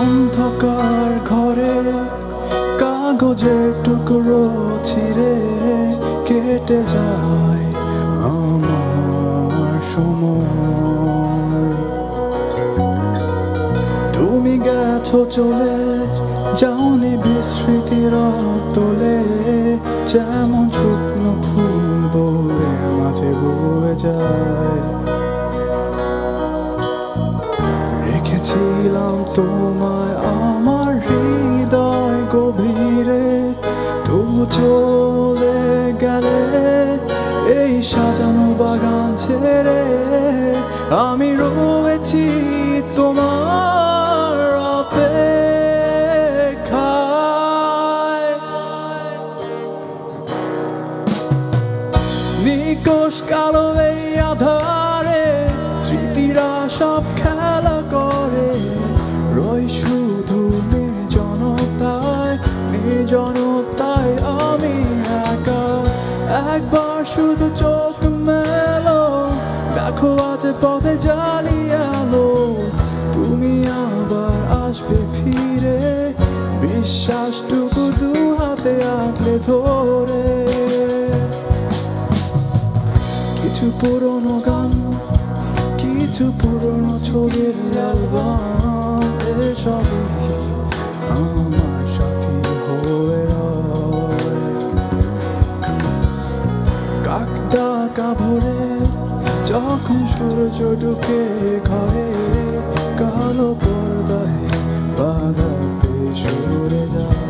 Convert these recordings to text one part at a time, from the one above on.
অন্ধকার ঘরে কাগজের টুকরো ছিঁড়ে কেটে যায় আমার সময়। তুমি গেছো চলে, যাওনি বিস্মৃতির তোলে যেমন শুকনো ফুল বয়ে মাঝে বয়ে যায়। রেখেছিলাম তোমায় আমার হৃদয় গভীরে তবু চলে গেলে এই সাজানো বাগান ছেড়ে আমি রয়েছি তোমার কিছু পুরনো গান, কিছু পুরনো ছবির অ্যালবাম ভরে যখন সূর্য ঢুকে ঘরে, কালো পর্দায় বাধাতে সরে যায়।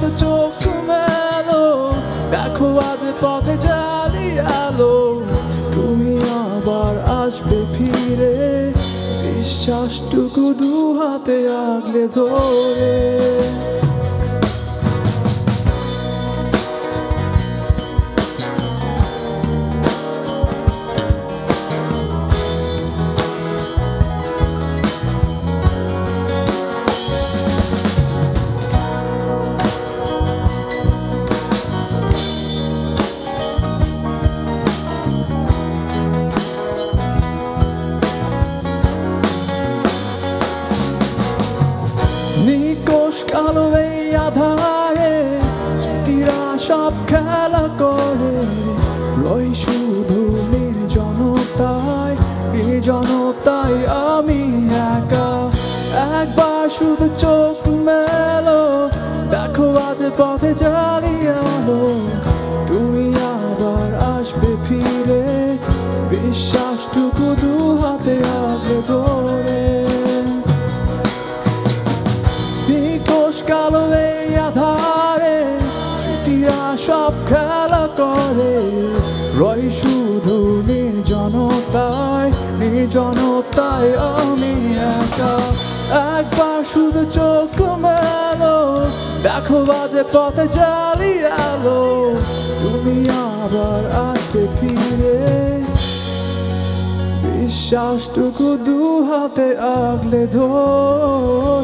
শুধু চোখ মেলো, দেখো আজ পথে জালি আলো। তুমি আবার আসবে ফিরে, বিশ্বাসটুকু দু হাতে আগলে ধরে। কালো এই আধারে, স্মৃতিরা সব খেলা করে। রই শুধু নির্জনতায় নির্জনতায় আমি একা। একবার শুধু চোখ মেলো, দেখো আজ পথে জ্বালিয়ে আলো আধারে স্মৃতিরা সব খেলা করে। রই শুধু নির্জনতায় নির্জনতায় আমি একা। একবার শুধু চোখ মেলো, দেখো বাজে পথে জ্বালি আলো। তুমি আবার আসবে ফিরে। বিশ্বাসটুকু দু হাতে আগলে ধরে।